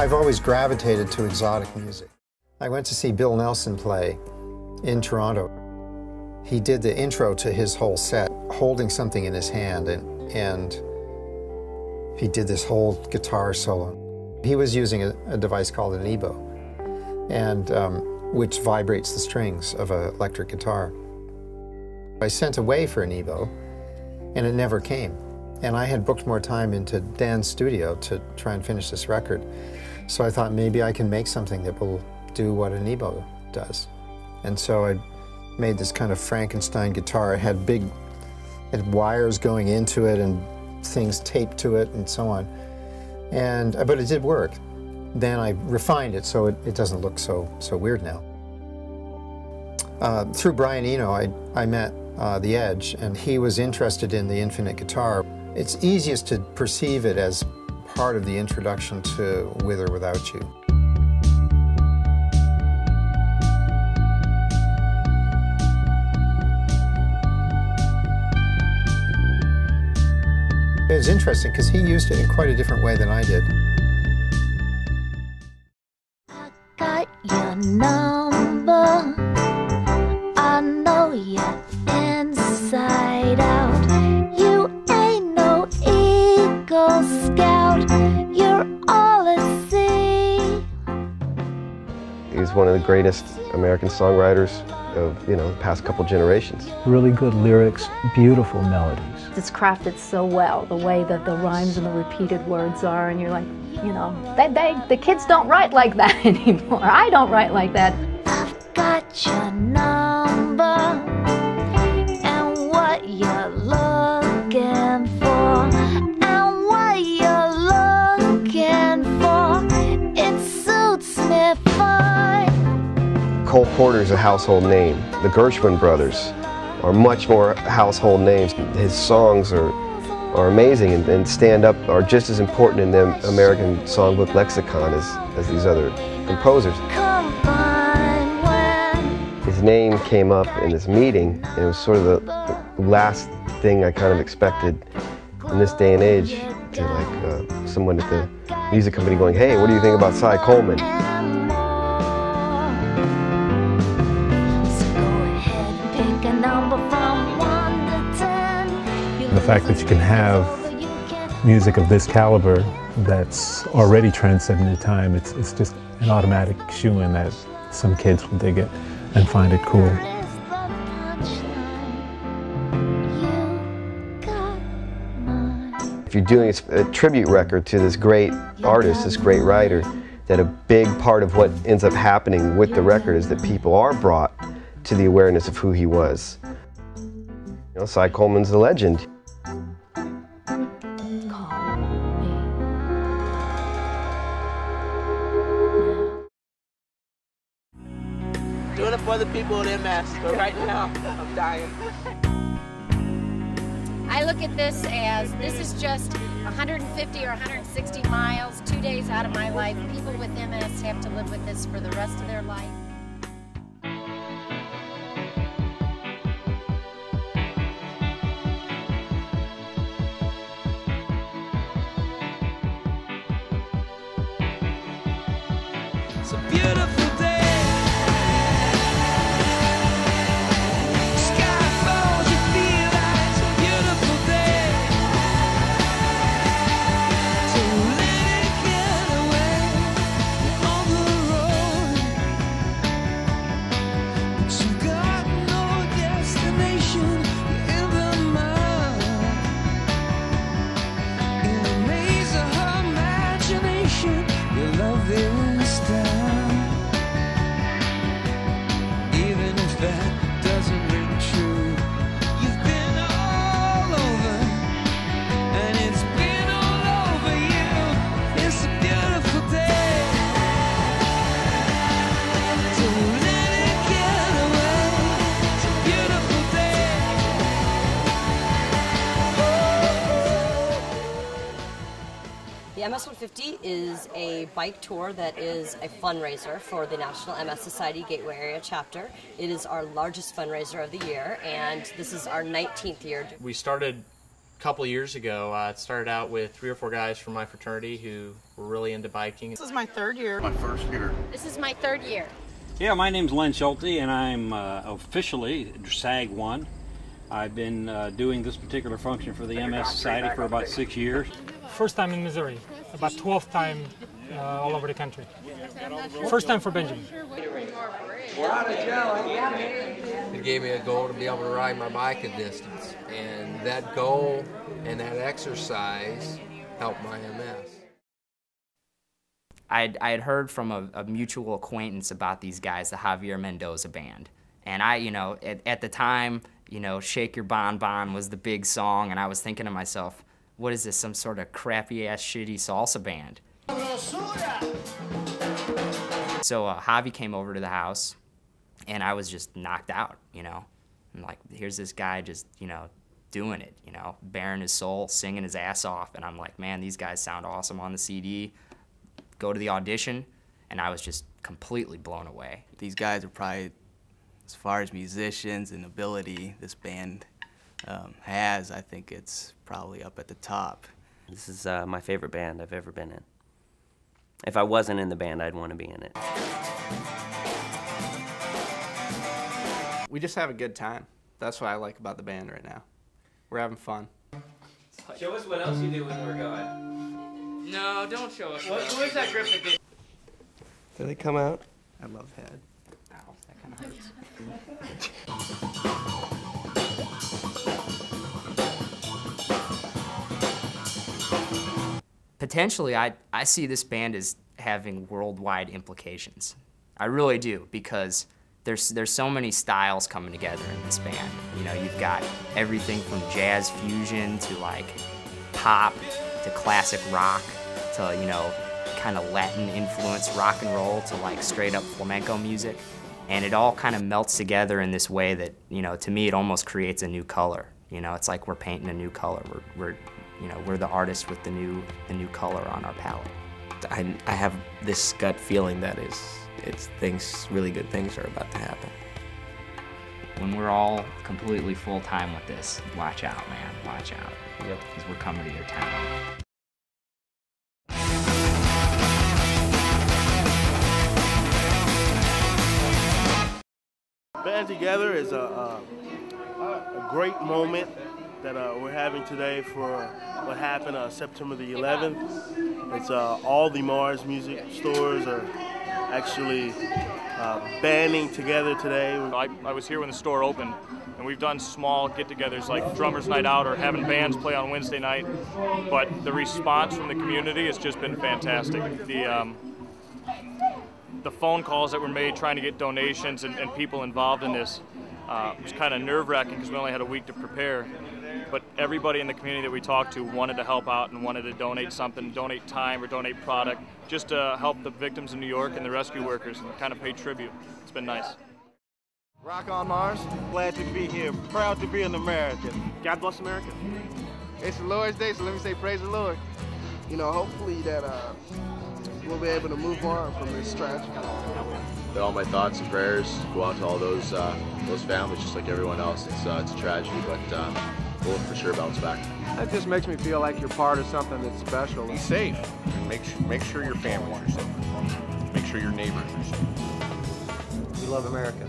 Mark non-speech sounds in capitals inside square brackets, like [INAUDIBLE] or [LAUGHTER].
I've always gravitated to exotic music. I went to see Bill Nelson play in Toronto. He did the intro to his whole set, holding something in his hand, and, and he did this whole guitar solo. He was using a, a device called an EBow, and, um, which vibrates the strings of an electric guitar. I sent away for an EBow, and it never came. And I had booked more time into Dan's studio to try and finish this record. So I thought maybe I can make something that will do what an EBow does. And so I made this kind of Frankenstein guitar. It had big it had wires going into it and things taped to it and so on. And, but it did work. Then I refined it so it, it doesn't look so, so weird now. Uh, through Brian Eno, I, I met uh, The Edge, and he was interested in the infinite guitar. It's easiest to perceive it as part of the introduction to With or Without You. It was interesting because he used it in quite a different way than I did. I got your number. I know you He's one of the greatest American songwriters of you know the past couple generations. Really good lyrics, beautiful melodies. It's crafted so well, the way that the rhymes and the repeated words are, and you're like, you know, they, they, the kids don't write like [LAUGHS] that anymore. I don't write like that. I've got your number Cole Porter's a household name. The Gershwin brothers are much more household names. His songs are are amazing and, and stand up are just as important in the American songbook lexicon as, as these other composers. His name came up in this meeting and it was sort of the, the last thing I kind of expected in this day and age to like uh, someone at the music company going, hey, what do you think about Cy Coleman? Fact that you can have music of this caliber that's already transcended time, it's, it's just an automatic shoe in that some kids will dig it and find it cool. If you're doing a tribute record to this great artist, this great writer, that a big part of what ends up happening with the record is that people are brought to the awareness of who he was. You know, Cy Coleman's a legend. Doing it for the people in MS, but right now, I'm dying. I look at this as this is just 150 or 160 miles, two days out of my life. People with MS have to live with this for the rest of their life. It's a beautiful MS 150 is a bike tour that is a fundraiser for the National MS Society Gateway Area Chapter. It is our largest fundraiser of the year, and this is our 19th year. we started a couple years ago. Uh, it started out with three or four guys from my fraternity who were really into biking. This is my third year. My first year. This is my third year. Yeah, my name's Len Schulte, and I'm uh, officially SAG 1. I've been uh, doing this particular function for the MS Society for about six years. First time in Missouri, about 12th time uh, all over the country. First time for Benjamin. It gave me a goal to be able to ride my bike a distance, and that goal and that exercise helped my MS. I had, I had heard from a, a, mutual acquaintance about these guys, the Javier Mendoza band. And I, you know, at, at the time, you know, Shake Your Bon Bon was the big song, and I was thinking to myself, what is this, some sort of crappy ass shitty salsa band? So uh, Javi came over to the house, and I was just knocked out, you know. And like, here's this guy just, you know, doing it, you know, baring his soul, singing his ass off. And I'm like, man, these guys sound awesome on the CD. Go to the audition, and I was just completely blown away. These guys are probably, as far as musicians and ability this band um, has, I think it's probably up at the top. This is uh, my favorite band I've ever been in. If I wasn't in the band, I'd want to be in it. We just have a good time. That's what I like about the band right now. We're having fun. Show us what else you do when we're going. No, don't show us. What, who is that grip that did? Did they come out? I love head. Ow, that kind of hurts. Potentially, I, I see this band as having worldwide implications. I really do, because there's, there's so many styles coming together in this band. You know, you've got everything from jazz fusion to like pop to classic rock to, you know, kind of Latin influenced rock and roll to like straight up flamenco music. And it all kind of melts together in this way that, you know, to me it almost creates a new color. You know, it's like we're painting a new color. We're, we're you know, we're the artist with the new, the new color on our palette. I, I have this gut feeling that is, it's things, really good things are about to happen. When we're all completely full time with this, watch out, man, watch out. Yep. Because we're coming to your town. Band Together is a, a, a great moment that uh, we're having today for what happened uh, September the 11th. It's uh, all the Mars music stores are actually uh, banding together today. I, I was here when the store opened, and we've done small get-togethers like Drummers Night Out or having bands play on Wednesday night. But the response from the community has just been fantastic. The um, the phone calls that were made trying to get donations and, and people involved in this uh, was kind of nerve-wracking because we only had a week to prepare. But everybody in the community that we talked to wanted to help out and wanted to donate something, donate time or donate product, just to help the victims in New York and the rescue workers and kind of pay tribute. It's been nice. Rock on Mars. Glad to be here. Proud to be an American. God bless America. It's the Lord's Day, so let me say praise the Lord. You know, hopefully that uh, we'll be able to move on from this tragedy. All my thoughts and prayers go out to all those uh, those families, just like everyone else. It's uh, it's a tragedy, but um, we'll for sure bounce back. That just makes me feel like you're part of something that's special. Be safe. And make make sure your families are safe. Make sure your neighbors are safe. We love America.